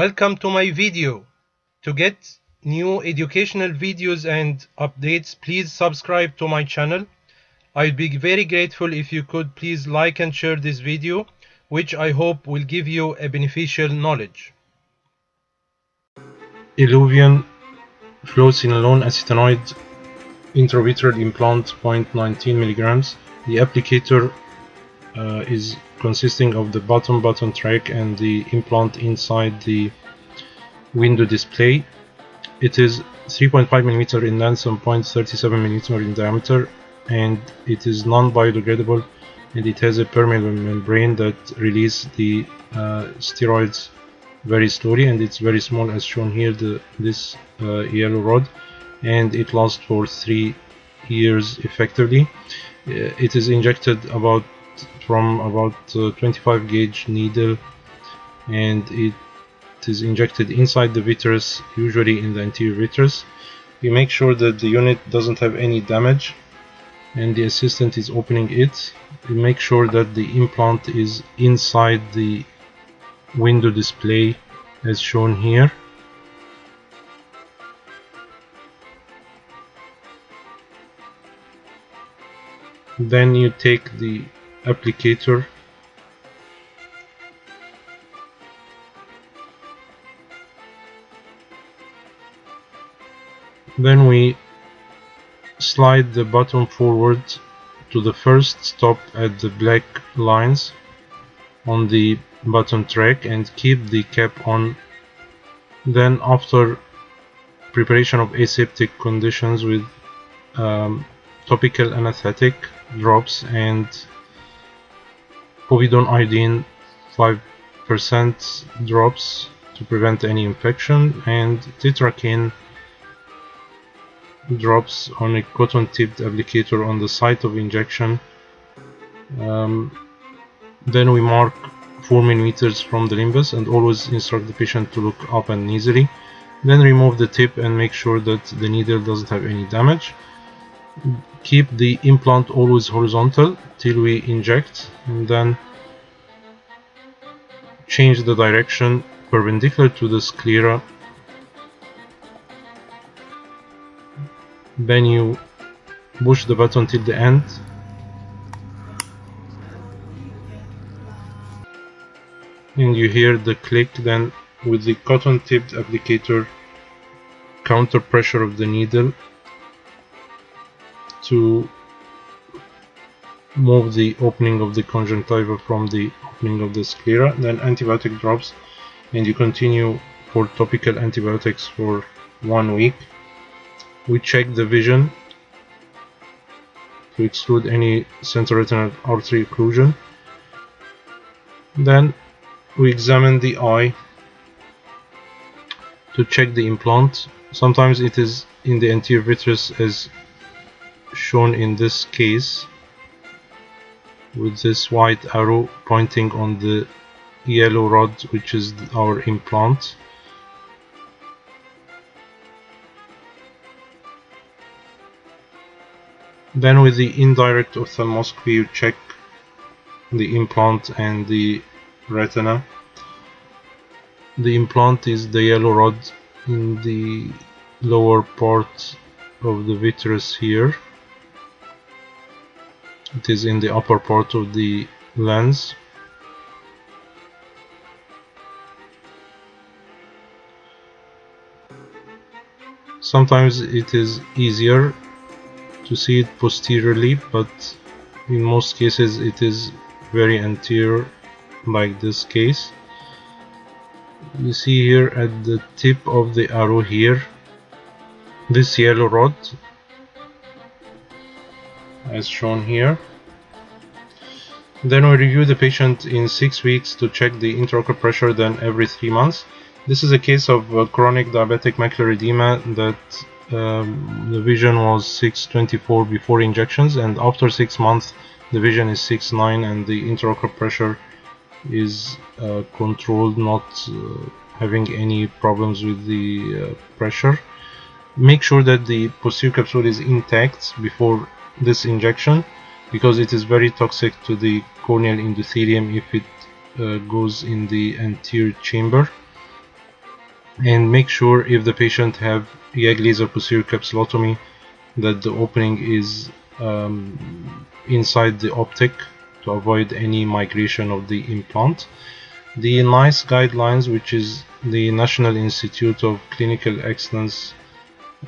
Welcome to my video. To get new educational videos and updates, please subscribe to my channel. I'd be very grateful if you could please like and share this video, which I hope will give you a beneficial knowledge. Iluvien fluocinolone acetonide intravitreal implant 0.19 milligrams. The applicator uh, is consisting of the bottom button track and the implant inside the window display. It is 3.5 mm in length and 0.37 mm in diameter and it is non-biodegradable and it has a permeable membrane that releases the uh, steroids very slowly and it's very small as shown here the this uh, yellow rod and it lasts for three years effectively uh, it is injected about from about uh, 25 gauge needle and it is injected inside the vitreous usually in the anterior vitreous. We make sure that the unit doesn't have any damage and the assistant is opening it. We make sure that the implant is inside the window display as shown here. Then you take the applicator. Then we slide the button forward to the first stop at the black lines on the button track and keep the cap on. Then after preparation of aseptic conditions with um, topical anesthetic drops and povidone iodine 5% drops to prevent any infection and tetracaine drops on a cotton tipped applicator on the site of injection. Um, then we mark 4 millimeters from the limbus and always instruct the patient to look up and easily. Then remove the tip and make sure that the needle doesn't have any damage keep the implant always horizontal till we inject and then change the direction perpendicular to the sclera. Then you push the button till the end. And you hear the click then with the cotton tipped applicator counter pressure of the needle to move the opening of the conjunctiva from the opening of the sclera then antibiotic drops and you continue for topical antibiotics for one week. We check the vision to exclude any central retinal artery occlusion. Then we examine the eye to check the implant. Sometimes it is in the anterior vitreous as shown in this case with this white arrow pointing on the yellow rod which is our implant. Then with the indirect ophthalmoscopy you check the implant and the retina. The implant is the yellow rod in the lower part of the vitreous here it is in the upper part of the lens. Sometimes it is easier to see it posteriorly but in most cases it is very anterior like this case. You see here at the tip of the arrow here this yellow rod as shown here. Then we review the patient in six weeks to check the intraocular pressure then every three months. This is a case of uh, chronic diabetic macular edema that um, the vision was 624 before injections and after six months the vision is 69 and the intraocular pressure is uh, controlled not uh, having any problems with the uh, pressure. Make sure that the posterior capsule is intact before this injection because it is very toxic to the corneal endothelium if it uh, goes in the anterior chamber and make sure if the patient have YAG laser posterior capsulotomy that the opening is um, inside the optic to avoid any migration of the implant. The NICE guidelines, which is the National Institute of Clinical Excellence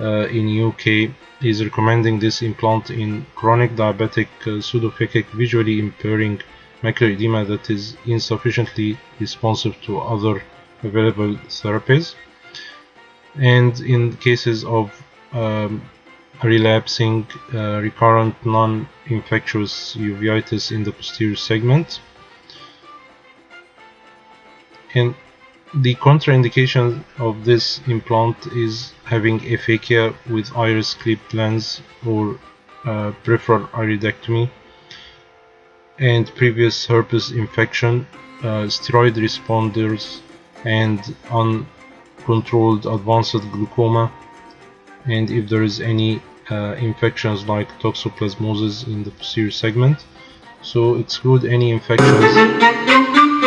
uh, in UK, is recommending this implant in chronic diabetic uh, pseudophakic visually impairing macular edema that is insufficiently responsive to other available therapies. And in cases of um, relapsing uh, recurrent non-infectious uveitis in the posterior segment. And the contraindication of this implant is having aphakia with iris clipped lens or uh, peripheral iridectomy and previous herpes infection, uh, steroid responders and uncontrolled advanced glaucoma. And if there is any uh, infections like toxoplasmosis in the posterior segment so exclude any infections